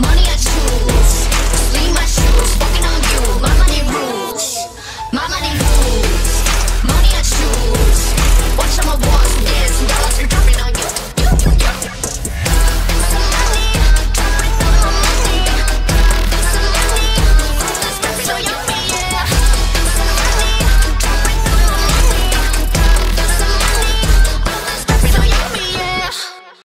Money